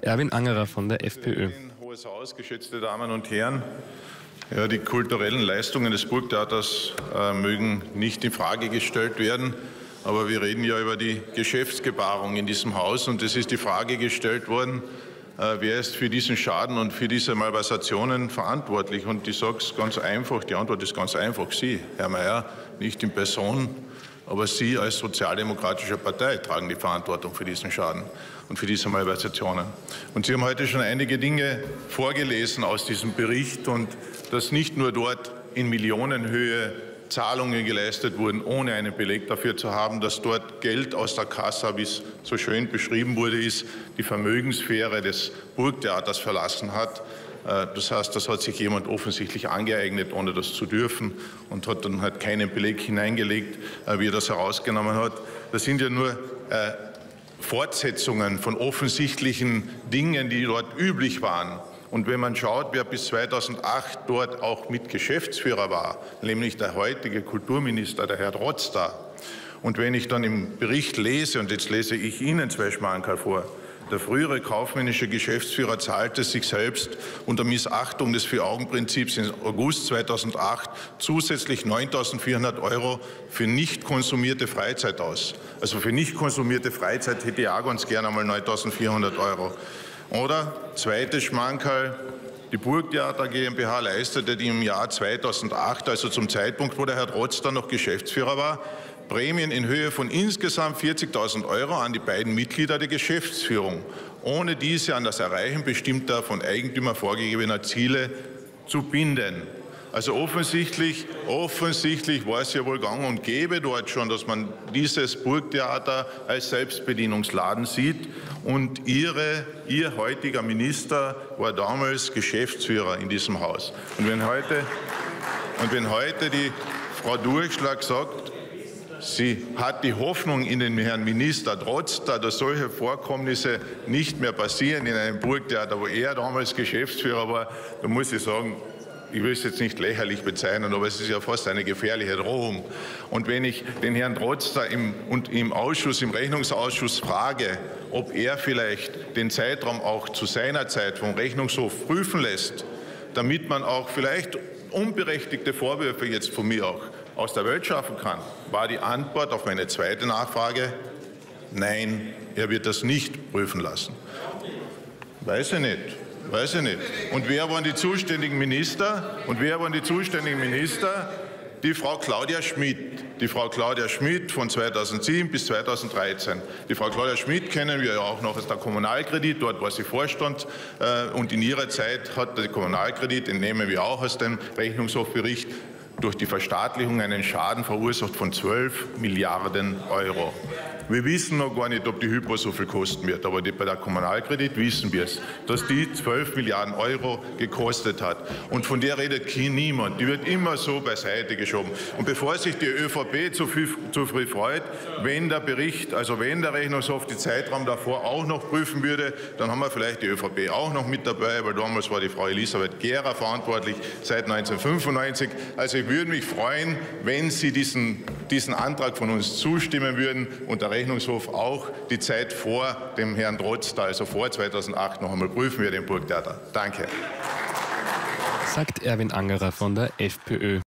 Erwin Angerer von der FPÖ. Hohes Haus, geschätzte Damen und Herren. Ja, die kulturellen Leistungen des Burgtheaters äh, mögen nicht in Frage gestellt werden. Aber wir reden ja über die Geschäftsgebarung in diesem Haus und es ist die Frage gestellt worden, äh, wer ist für diesen Schaden und für diese Malversationen verantwortlich? Und ich sage es ganz einfach, die Antwort ist ganz einfach, Sie, Herr Mayer, nicht in Person, aber Sie als sozialdemokratische Partei tragen die Verantwortung für diesen Schaden und für diese Malversationen. Und Sie haben heute schon einige Dinge vorgelesen aus diesem Bericht und dass nicht nur dort in Millionenhöhe Zahlungen geleistet wurden, ohne einen Beleg dafür zu haben, dass dort Geld aus der Kassa, wie es so schön beschrieben wurde, ist, die Vermögenssphäre des Burgtheaters verlassen hat. Äh, das heißt, das hat sich jemand offensichtlich angeeignet, ohne das zu dürfen und hat dann halt keinen Beleg hineingelegt, äh, wie er das herausgenommen hat. Das sind ja nur äh, Fortsetzungen von offensichtlichen Dingen, die dort üblich waren. Und wenn man schaut, wer bis 2008 dort auch mit Geschäftsführer war, nämlich der heutige Kulturminister, der Herr Trotzda, und wenn ich dann im Bericht lese, und jetzt lese ich Ihnen zwei Schmankerl vor, der frühere kaufmännische Geschäftsführer zahlte sich selbst unter Missachtung des Vier-Augen-Prinzips im August 2008 zusätzlich 9.400 Euro für nicht konsumierte Freizeit aus. Also für nicht konsumierte Freizeit hätte ich auch ganz gerne einmal 9.400 Euro. Oder zweites Schmankerl, die Burgtheater GmbH leistete im Jahr 2008, also zum Zeitpunkt, wo der Herr Trotz dann noch Geschäftsführer war, Prämien in Höhe von insgesamt 40.000 Euro an die beiden Mitglieder der Geschäftsführung, ohne diese an das Erreichen bestimmter von Eigentümer vorgegebener Ziele zu binden. Also offensichtlich, offensichtlich war es ja wohl gang und gäbe dort schon, dass man dieses Burgtheater als Selbstbedienungsladen sieht. Und ihre, Ihr heutiger Minister war damals Geschäftsführer in diesem Haus. Und wenn heute, und wenn heute die Frau Durchschlag sagt, Sie hat die Hoffnung in den Herrn Minister, trotz da dass solche Vorkommnisse nicht mehr passieren in einem Burgtheater, wo er damals Geschäftsführer war, da muss ich sagen, ich will es jetzt nicht lächerlich bezeichnen, aber es ist ja fast eine gefährliche Drohung. Und wenn ich den Herrn Trotzter im, und im Ausschuss, im Rechnungsausschuss frage, ob er vielleicht den Zeitraum auch zu seiner Zeit vom Rechnungshof prüfen lässt, damit man auch vielleicht unberechtigte Vorwürfe jetzt von mir auch aus der Welt schaffen kann, war die Antwort auf meine zweite Nachfrage, nein, er wird das nicht prüfen lassen. Weiß ich nicht. Weiß ich nicht. Und wer waren die zuständigen Minister? Und wer waren die zuständigen Minister? Die Frau Claudia Schmidt. Die Frau Claudia Schmidt von 2007 bis 2013. Die Frau Claudia Schmidt kennen wir ja auch noch aus der Kommunalkredit. Dort war sie Vorstand. Äh, und in ihrer Zeit hat der Kommunalkredit, den nehmen wir auch aus dem Rechnungshofbericht, durch die Verstaatlichung einen Schaden verursacht von 12 Milliarden Euro. Wir wissen noch gar nicht, ob die Hypo so viel kosten wird, aber bei der Kommunalkredit wissen wir es, dass die 12 Milliarden Euro gekostet hat. Und von der redet niemand. Die wird immer so beiseite geschoben. Und bevor sich die ÖVP zu, viel, zu früh freut, wenn der Bericht, also wenn der Rechnungshof die Zeitraum davor auch noch prüfen würde, dann haben wir vielleicht die ÖVP auch noch mit dabei, weil damals war die Frau Elisabeth Gera verantwortlich seit 1995. Also ich würde mich freuen, wenn Sie diesen, diesen Antrag von uns zustimmen würden und der Rechnungshof auch die Zeit vor dem Herrn Trotz, also vor 2008, noch einmal prüfen wird im Burgtheater. Danke. Sagt Erwin Angerer von der FPÖ.